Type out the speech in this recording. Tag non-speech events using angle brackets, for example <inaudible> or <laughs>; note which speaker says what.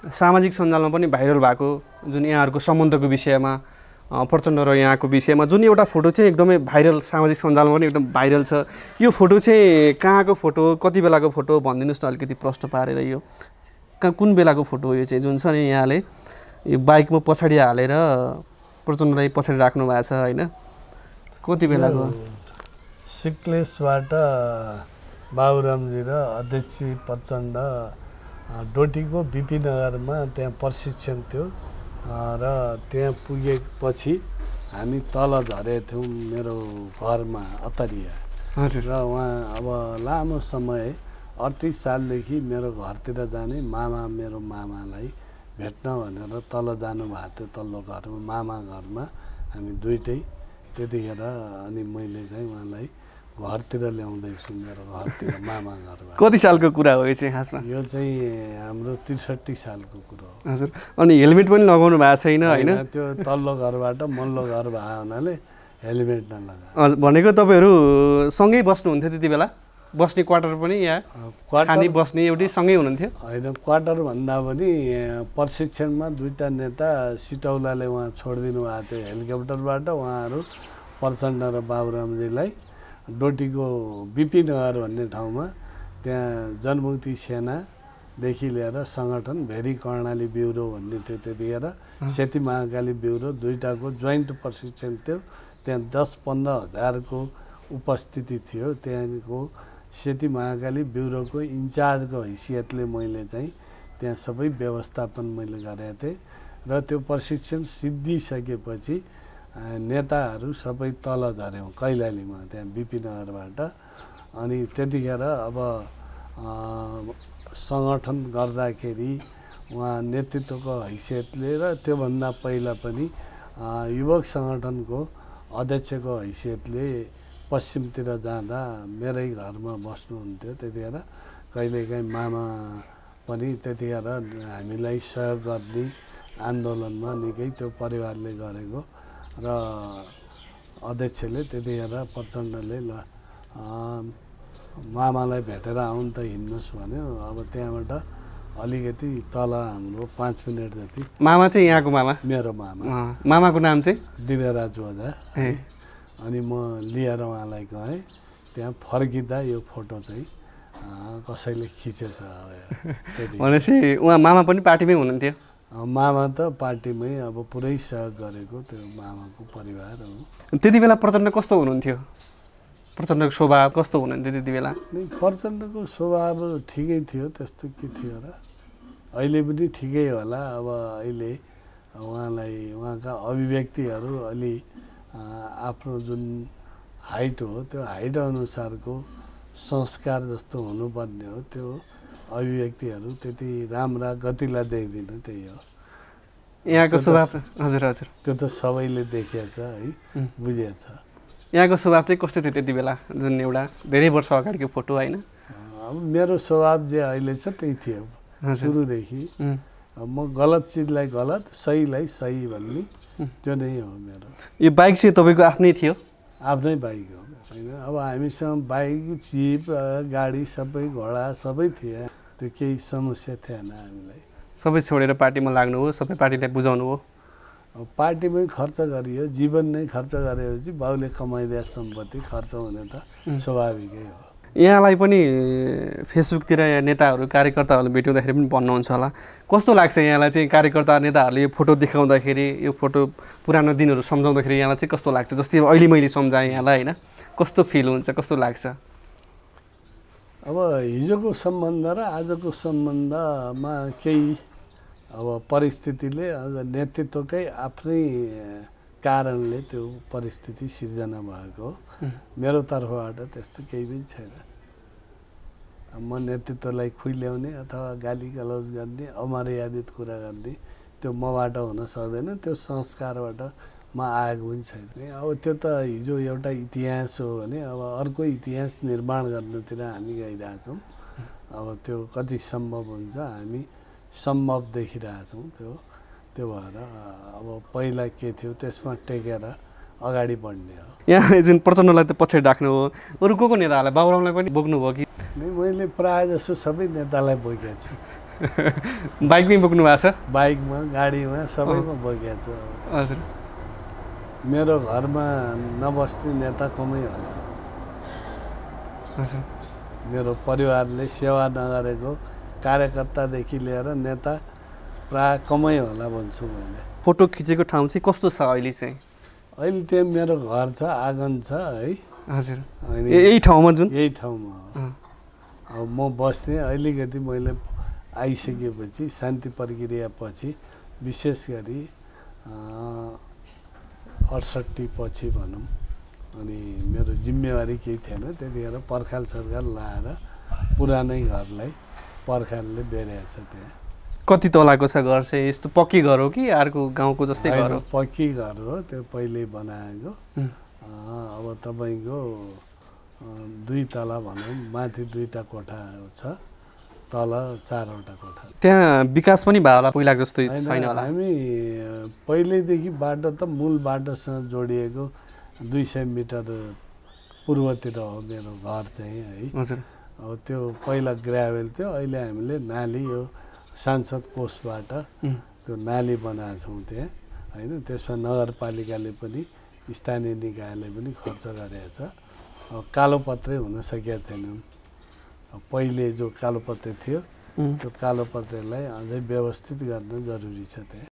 Speaker 1: सामाजिक सञ्जालमा पनि भाइरल भएको जुन यहाँहरूको सम्बन्धको विषयमा प्रचण्ड र यहाँको विषयमा जुन एउटा फोटो चाहिँ एकदमै भाइरल सामाजिक सञ्जालमा पनि एकदम भाइरल छ। यो फोटो चाहिँ कहाँको फोटो कति बेलाको फोटो भनिदिनुहोस् न अलिकति प्रश्न पारेर यो। कहाँ कुन बेलाको फोटो हो यो चाहिँ? जुन छ नि यहाँले यो बाइकमा पछाडि हालेर प्रचण्डलाई पछाडि राख्नु भएको छ होइन? कति बेलाको?
Speaker 2: सिक्लेसबाट बाबुरामजी र अध्यक्ष प्रचण्ड डोटीको बिपी नगरमा त्यहाँ प्रशिक्षण थियो। र त्यहाँ पुगेपछि हामी तल झरेको थियौँ मेरो घरमा अतरिया। र उहाँ अब लामो समय अडतिस सालदेखि मेरो घरतिर जाने मामा मेरो मामालाई भेट्न भनेर तल जानुभएको थियो तल्लो घरमा मामा घरमा। हामी दुइटै त्यतिखेर अनि मैले चाहिँ उहाँलाई घरतिर ल्याउँदैछु मेरो घरतिर मामा घरबाट
Speaker 1: कति सालको कुरा हो यो चाहिँ खासमा?
Speaker 2: यो चाहिँ हाम्रो त्रिसठी सालको कुरो हो।
Speaker 1: हजुर। अनि हेलमेट पनि लगाउनु भएको छैन होइन
Speaker 2: त्यो तल्लो घरबाट मल्लो घर भएको हुनाले हेलमेट नलगा
Speaker 1: हजुर, भनेको तपाईँहरू सँगै बस्नुहुन्थ्यो त्यति बेला? बस्ने क्वार्टर पनि यहाँ
Speaker 2: क्वार्टर
Speaker 1: खाने बस्ने एउटै सँगै हुनुहुन्थ्यो?
Speaker 2: होइन क्वार्टर भन्दा पनि प्रशिक्षणमा दुईवटा नेता सिटौलाले उहाँ छोडिदिनु भएको थियो हेलिकप्टरबाट उहाँहरू प्रचण्ड र बाबुरामजीलाई डोटीको बिपी नगर भन्ने ठाउँमा त्यहाँ जनमुक्ति सेनादेखि लिएर सङ्गठन भेरी कर्णाली ब्युरो भन्ने थियो त्यतिखेर सेती महाकाली ब्युरो दुईवटाको जोइन्ट प्रशिक्षण थियो। त्यहाँ दस पन्ध्र हजारको उपस्थिति थियो। त्यहाँको सेती महाकाली ब्युरोको इन्चार्जको हैसियतले मैले चाहिँ त्यहाँ सबै व्यवस्थापन मैले गरेको थिएँ। र त्यो प्रशिक्षण सिद्धिसकेपछि नेताहरू सबै तल झऱ्यौँ कैलालीमा त्यहाँ बिपी नगरबाट। अनि त्यतिखेर अब सङ्गठन गर्दाखेरि उहाँ नेतृत्वको हैसियतले र त्योभन्दा पहिला पनि युवक सङ्गठनको अध्यक्षको हैसियतले पश्चिमतिर जाँदा मेरै घरमा बस्नुहुन्थ्यो त्यतिखेर। कहिलेकाहीँ मामा पनि त्यतिखेर हामीलाई सहयोग गर्ने आन्दोलनमा निकै त्यो परिवारले गरेको। र अध्यक्षले त्यतिखेर प्रचण्डले ल मामालाई भेटेर आउनु त हिँड्नुहोस् भन्यो। अब त्यहाँबाट अलिकति तल हाम्रो पाँच मिनट जति
Speaker 1: मामा चाहिँ यहाँको मामा?
Speaker 2: मेरो मामा।
Speaker 1: मामाको नाम चाहिँ?
Speaker 2: दिनराज ओझा अनि म लिएर उहाँलाई गएँ। त्यहाँ फर्किँदा यो फोटो चाहिँ कसैले खिचेछ। <laughs>
Speaker 1: भनेपछि उहाँ मामा पनि पार्टीमै हुनुहुन्थ्यो?
Speaker 2: मामा त पार्टीमै अब पुरै सहयोग गरेको त्यो मामाको परिवार हो।
Speaker 1: त्यति बेला प्रचण्ड कस्तो हुनुहुन्थ्यो? प्रचण्डको स्वभाव कस्तो हुनुहुन्थ्यो त्यति बेला?
Speaker 2: प्रचण्डको स्वभाव ठिकै थियो त्यस्तो के थियो र? अहिले पनि ठिकै होला अब अहिले उहाँलाई उहाँका अभिव्यक्तिहरू अलि आफ्नो जुन हाइट हो त्यो हाइट अनुसारको संस्कार जस्तो हुनुपर्ने हो त्यो अभिव्यक्तिहरू त्यति राम्रा गतिलाई देख्दिनँ त्यही हो।
Speaker 1: यहाँको स्वभाव हजुर हजुर।
Speaker 2: त्यो त सबैले देखेछ है
Speaker 1: उम्.
Speaker 2: बुझेछ
Speaker 1: यहाँको स्वभाव चाहिँ कस्तो थियो त्यति बेला जुन एउटा धेरै वर्ष अगाडिको फोटो होइन?
Speaker 2: अब मेरो स्वभाव जे अहिले छ त्यही थियो। सुरुदेखि। म गलत चिजलाई गलत सहीलाई सही भन्ने त्यो नै हो मेरो।
Speaker 1: यो बाइक चाहिँ तपाईँको आफ्नै थियो?
Speaker 2: आफ्नै बाइक हो होइन? अब हामीसँग बाइक जिप गाडी सबै घोडा सबै थिए। त्यो केही समस्या थिएन हामीलाई।
Speaker 1: सबै छोडेर पार्टीमा लाग्नु हो सबै पार्टीलाई बुझाउनु हो
Speaker 2: पार्टीमै खर्च गरियो जीवन नै खर्च गरेपछि बाउले कमाइदिए सम्पत्ति खर्च हुने त स्वाभाविकै हो।
Speaker 1: यहाँलाई पनि फेसबुकतिर या नेताहरू कार्यकर्ताहरूले भेट्याउँदाखेरि पनि भन्नुहुन्छ होला। कस्तो लाग्छ यहाँलाई चाहिँ कार्यकर्ता नेताहरूले यो फोटो देखाउँदाखेरि यो फोटो पुरानो दिनहरू सम्झाउँदाखेरि यहाँलाई चाहिँ कस्तो लाग्छ? जस्तै अहिले मैले सम्झाएँ यहाँलाई होइन? कस्तो फिल हुन्छ कस्तो लाग्छ?
Speaker 2: अब हिजोको सम्बन्ध र आजको सम्बन्धमा केही अब परिस्थितिले अझ नेतृत्वकै आफ्नै कारणले त्यो परिस्थिति सिर्जना भएको हो। मेरो तर्फबाट त्यस्तो केही पनि छैन। म नेतृत्वलाई खुइल्याउने अथवा गाली गलौज गर्ने अमर्यादित कुरा गर्ने त्यो मबाट हुन सक्दैन। त्यो संस्कारबाट म आएको पनि छैन। अब त्यो त हिजो एउटा इतिहास हो भने अब अर्को इतिहास निर्माण गर्नतिर हामी गइरहेछौँ। अब त्यो कति सम्भव हुन्छ हामी सम्भव देखिरहेछौँ त्यो। त्यो भएर अब पहिला के थियो त्यसमा टेकेर अगाडि बढ्ने हो।
Speaker 1: यहाँ जुन प्रचण्डलाई त पछाडि राख्नु हो। अरू को को नेताहरूलाई बाबुरामलाई पनि बोक्नुभयो कि?
Speaker 2: मैले प्रायः जसो सबै नेतालाई बोकेको छु।
Speaker 1: बाइकमै बोक्नु भएको छ?
Speaker 2: बाइकमा गाडीमा सबैमा बोकेको छु।
Speaker 1: हजुर।
Speaker 2: मेरो घरमा नबस्ने नेता कमै होला मेरो परिवारले सेवा नगरेको कार्यकर्तादेखि लिएर नेता प्राय कमै होला भन्छु मैले।
Speaker 1: फोटो खिचेको ठाउँ चाहिँ कस्तो छ अहिले चाहिँ?
Speaker 2: अहिले त्यहाँ मेरो घर छ आँगन छ है।
Speaker 1: हजुर। यही ठाउँमा जुन?
Speaker 2: यही ठाउँमा अब म बस्ने अलिकति मैले आइसकेपछि शान्ति प्रक्रियापछि विशेष गरी अडसट्ठी पछि भनौँ। अनि मेरो जिम्मेवारी केही थिएन त्यतिखेर पर्खाल सरखाल लाएर पुरानै घरलाई पर्खालले बेरेको छ त्यहाँ।
Speaker 1: कति तलाको छ घर चाहिँ? यस्तो पक्की घर हो कि अर्को गाउँको जस्तै घर हो?
Speaker 2: पक्की घर हो त्यो पहिल्यै बनाएको। अब तपाईँको दुई तला भनौँ माथि दुईवटा कोठा छ। तल चारवटा कोठा।
Speaker 1: त्यहाँ विकास पनि भयो होला पहिलाको जस्तो छैन होला।
Speaker 2: हामी पहिल्यैदेखि बाटो त मूल बाटोसँग जोडिएको दुई सय मिटर पूर्वतिर हो मेरो घर चाहिँ है।
Speaker 1: हजुर।
Speaker 2: अब त्यो पहिला ग्राभेल थियो अहिले हामीले नाली यो सांसद कोषबाट त्यो नाली बनाएको छौँ त्यहाँ होइन। त्यसमा नगरपालिकाले पनि स्थानीय निकायले पनि खर्च गरेको छ। कालोपत्रै हुन सकेका छैनन् अब पहिले जो कालोपत्रे थियो त्यो कालोपत्रेलाई अझै व्यवस्थित गर्न जरुरी छ त्यहाँ।